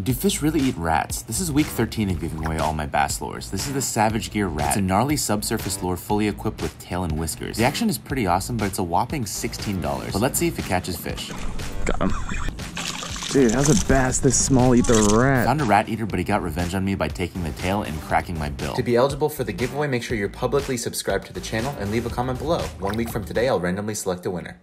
Do fish really eat rats? This is week 13 of giving away all my bass lures. This is the Savage Gear Rat. It's a gnarly subsurface lure fully equipped with tail and whiskers. The action is pretty awesome, but it's a whopping $16. But let's see if it catches fish. Got him. Dude, how's a bass this small eat the rat? Found a rat eater, but he got revenge on me by taking the tail and cracking my bill. To be eligible for the giveaway, make sure you're publicly subscribed to the channel and leave a comment below. One week from today, I'll randomly select a winner.